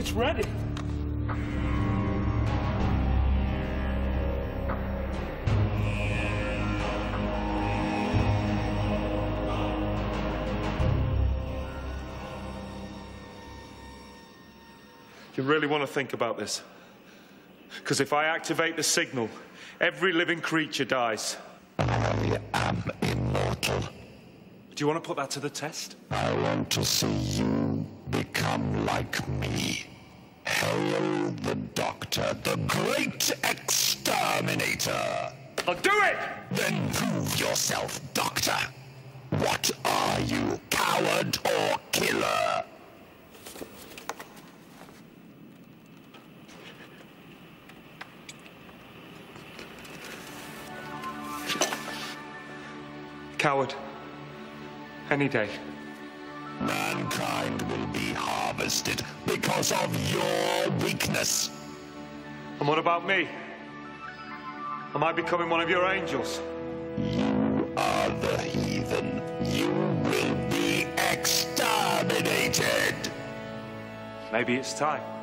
It's ready. You really want to think about this? Because if I activate the signal, every living creature dies. I am immortal. Do you want to put that to the test? I want to see you become like me. Hail the Doctor, the great exterminator! I'll do it! Then prove yourself, Doctor. What are you, coward or killer? Coward. Any day. Mankind will be harvested because of your weakness. And what about me? Am I becoming one of your angels? You are the heathen. You will be exterminated. Maybe it's time.